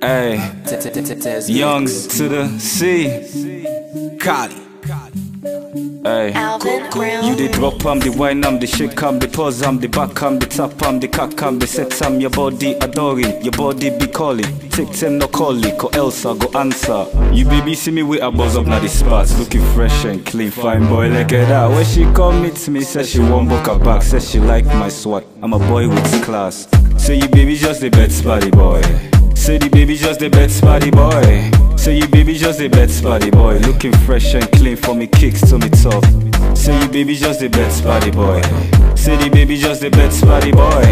Hey, youngs to the sea. Cali. Hey, you the drop, I'm the wine, I'm the shake, I'm the pause, I'm the back, I'm the top, I'm the cock, I'm the sex, I'm your body adoring, your body be calling. Take them no calling, or else I go answer. You baby see me with a buzz up now the spots, looking fresh and clean, fine boy, look at that. When she come meet me, says she won't book her back, says she like my swag. I'm a boy with class. Say you baby just the best body boy. Say the baby just the best body boy. Say you baby just the best body boy. Looking fresh and clean for me kicks to me top. Say you baby just the best body boy. Say the baby just the best body boy.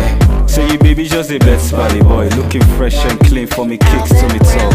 Say you baby just the best body boy. Looking fresh and clean for me kicks to me top.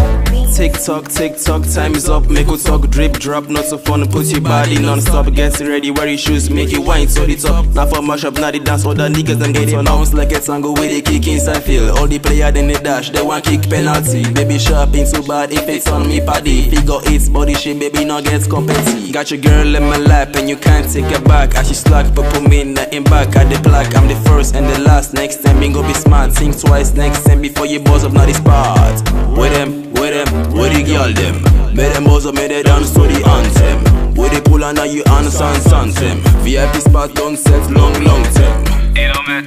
Tick tock, tick tock, time is up. Make us talk, drip, drop, not so fun. Put your body non stop. Get ready, wear your shoes, make you wine to the top. Now for mash up, now the dance, all the niggas them get it bounce like a tango with the kick inside field. All the player then they dash, they want kick penalty. Baby sharp into bad, if it's on me paddy. Figure eight body shape, baby not get competi. Got your girl in my lap and you can't take her back. As she slack, but put me in nothing back at the black. I'm the first and the last. Next time, me go be smart. Think twice next time before you buzz up, not the part. With them, with them, with the girl them. Make them buzz up, make they dance to the anthem. With the pull and now you understand something. VIP spot on set, long, long term. It don't bet,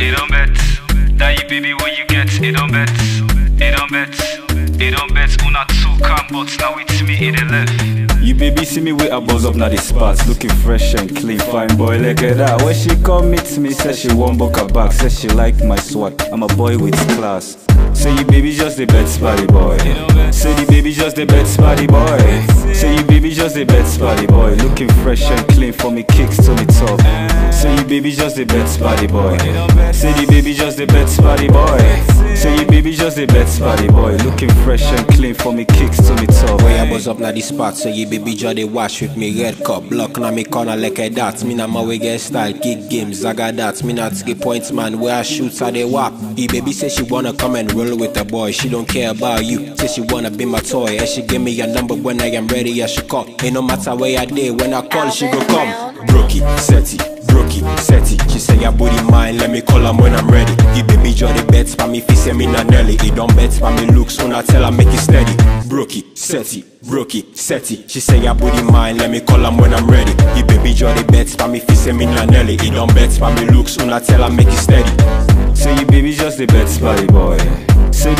it don't bet. That you baby when you get it don't bet, it don't bet, it don't bet. Una two but now it's me in the left. You baby see me with a buzz up now the spots, looking fresh and clean, fine boy look at that. When she come meet me, says she won't book her back, says she like my swag. I'm a boy with class. Say you baby just the best body boy. Say the baby just the best body boy. Say you baby just the best body boy. Looking fresh and clean for me kicks to me top. Say you baby just the best body boy. Say the baby just the best body boy. Say you baby just the best body boy. Looking fresh and clean for me kicks to me top. Way I buzz up na the spot, so you baby jaw they watch with me red cup block na me corner like a dat. Me na my way get style, kick games, I got that. Me not three points man, where I shoot I they wap. The baby say she wanna come and roll with the boy, she don't care about you. Say she wanna be my toy, and she give me a number when I am ready, I should call. Ain't no matter where I did, when I call she go come. Brookie, Seti, Brookie, Seti. She say your booty mine, let me call her when I'm ready. The baby jaw the bets for me, fi say me not Nelly. He don't bet for me looks, when I tell her make it steady. Brookie, Seti, Brookie, Seti. She say your booty mine, let me call her when I'm ready. The baby jaw the bets for me, fi say me not Nelly. He don't bet for me looks, when I tell her make it steady. Say you baby just the best body boy.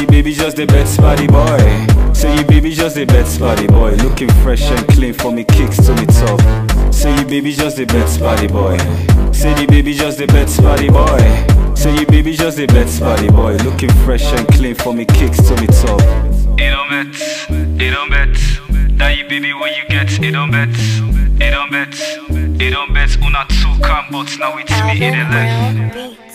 The baby just the best body boy. Say you baby just the best body boy. Looking fresh and clean for me kicks to me top. Say you baby just the best body boy. Say the baby just the best body boy. Say you baby just the best body boy. Looking fresh and clean for me kicks to me top. It don't bet, it don't bet. That you baby when you get it don't bet, it don't bet, it don't bet. Una two come but now it's me in the left.